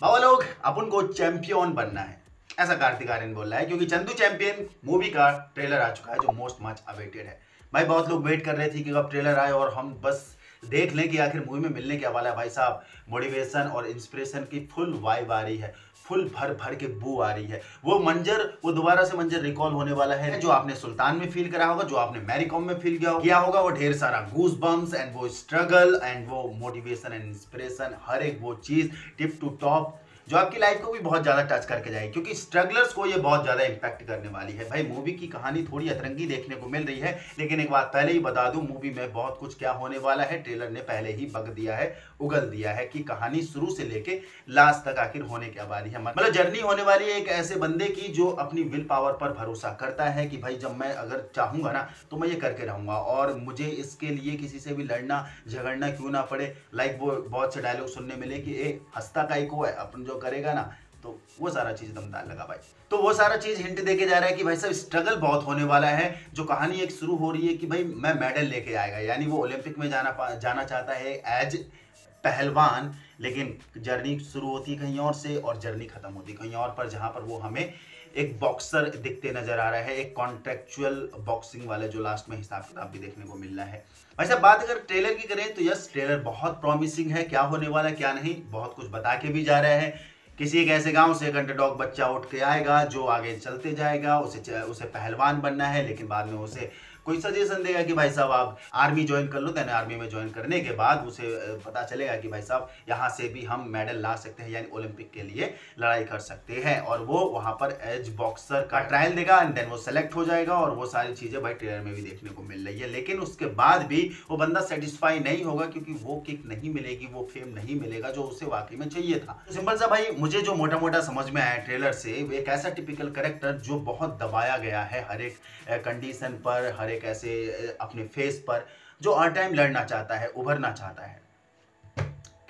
बाबा लोग, अपन को चैंपियन बनना है। ऐसा कार्तिक आर्यन बोल रहा है, क्योंकि चंदू चैंपियन मूवी का ट्रेलर आ चुका है, जो मोस्ट मच अवेटेड है। भाई, बहुत लोग वेट कर रहे थे कि कब ट्रेलर आए और हम बस देख लें कि आखिर मूवी में मिलने क्या वाला है। भाई साहब मोटिवेशन और इंस्पिरेशन की फुल वाइब आ रही है। फुल भर भर के बू आ रही है। वो मंजर, वो दोबारा से मंजर रिकॉल होने वाला है, जो आपने सुल्तान में फील करा होगा, जो आपने मैरीकॉम में फील किया होगा, वो ढेर सारा गूस बम्स एंड वो स्ट्रगल एंड वो मोटिवेशन एंड इंस्पिरेशन हर एक वो चीज़ टिप टू टॉप जो आपकी लाइफ को भी बहुत ज़्यादा टच करके जाएगी, क्योंकि स्ट्रगलर्स को ये बहुत ज़्यादा इम्पैक्ट करने वाली है। भाई मूवी की कहानी थोड़ी अतरंगी देखने को मिल रही है, लेकिन एक बात पहले ही बता दूँ मूवी में बहुत कुछ क्या होने वाला है ट्रेलर ने पहले ही बग दिया है, उगल दिया है कि कहानी शुरू से लेके लास्ट तक आखिर होने क्या वाली है। मतलब जर्नी होने वाली है एक ऐसे बंदे की जो अपनी विल पावर पर भरोसा करता है कि भाई, जब मैं अगर चाहूँगा ना तो मैं ये करके रहूँगा, और मुझे इसके लिए किसी से भी लड़ना, झगड़ना क्यों ना पड़े? लाइक वो बहुत से डायलॉग सुनने मिले कि, ए, हंसता का को है? अपन जो करेगा ना तो वो सारा चीज़ दमदार लगा भाई। तो वो सारा चीज़ हिंट देके जा रहा है कि भाई साहब स्ट्रगल बहुत होने वाला है। जो कहानी एक शुरू हो रही है कि भाई मैं मेडल लेके आएगा, यानी वो ओलंपिक में जाना जाना चाहता है एज पहलवान, लेकिन जर्नी शुरू होती कहीं और से और जर्नी खत्म होती कहीं और पर, जहाँ पर वो हमें एक बॉक्सर दिखते नज़र आ रहा है, एक कॉन्ट्रेक्चुअल बॉक्सिंग वाले जो लास्ट में हिसाब किताब भी देखने को मिल रहा है। वैसे बात अगर ट्रेलर की करें तो यस ट्रेलर बहुत प्रॉमिसिंग है, क्या होने वाला क्या नहीं, बहुत कुछ बता के भी जा रहा है। किसी एक ऐसे गाँव से एक अंडरडॉग बच्चा उठ के आएगा, जो आगे चलते जाएगा, उसे उसे पहलवान बनना है, लेकिन बाद में उसे कोई सजेशन देगा कि भाई साहब आप आर्मी ज्वाइन कर लो तेने आर्मी में ज्वाइन करने के बाद उसे पता चलेगा कि भाई साहब यहाँ से भी हम मेडल ला सकते हैं, यानी ओलंपिक के लिए लड़ाई कर सकते हैं। और वो वहाँ पर एज बॉक्सर का ट्रायल देगा एंड देन वो सेलेक्ट हो जाएगा, और वो सारी चीज़ें भाई ट्रेलर में भी देखने को मिल रही है। लेकिन उसके बाद भी वो बंदा सेटिस्फाई नहीं होगा, क्योंकि वो किक नहीं मिलेगी, वो फेम नहीं मिलेगा जो उसे वाकई में चाहिए था। तो सिंपल सा भाई, मुझे जो मोटा मोटा समझ में आया ट्रेलर से एक ऐसा टिपिकल करेक्टर जो बहुत दबाया गया है हर एक कंडीशन पर, हर एक ऐसे अपने फेस पर, जो हर टाइम लड़ना चाहता है, उभरना चाहता है।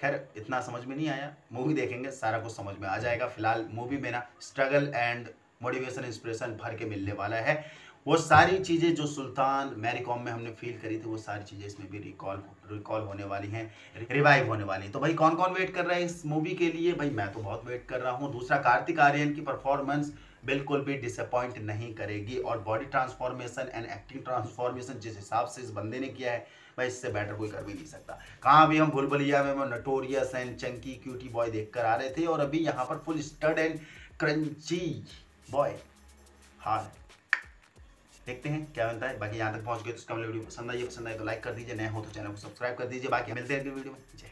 खैर, इतना समझ में नहीं आया। मूवी देखेंगे, सारा कुछ समझ में आ जाएगा। फ़िलहाल मूवी में ना स्ट्रगल एंड मोटिवेशन इंस्पिरेशन भर के मिलने वाला है। वो सारी चीज़ें जो सुल्तान मैरी कॉम में हमने फील करी थी, वो सारी चीज़ें इसमें भी रिकॉल रिकॉल होने वाली हैं रिवाइव होने वाली हैं। तो भाई कौन कौन वेट कर रहा है इस मूवी के लिए? भाई मैं तो बहुत वेट कर रहा हूँ। दूसरा कार्तिक आर्यन की परफॉर्मेंस बिल्कुल भी डिसअपॉइंट नहीं करेगी और body transformation and acting transformation जिस हिसाब से इस बंदे ने किया है, भाई इससे बेटर कोई कर भी नहीं सकता। कहाँ भी हम भूलभुलिया में notorious and chunky cutie boy देख कर आ रहे थे और अभी यहाँ पर full stud and crunchy boy हार देखते हैं क्या बनता है। बाकी यहाँ तक पहुँच गए तो इसका वीडियो पसंद आई पसंद आए तो लाइक कर दीजिए। नया हो तो चैनल को सब्सक्राइब कर दीजिए। बाकी मिलते हैं वीडियो में। जय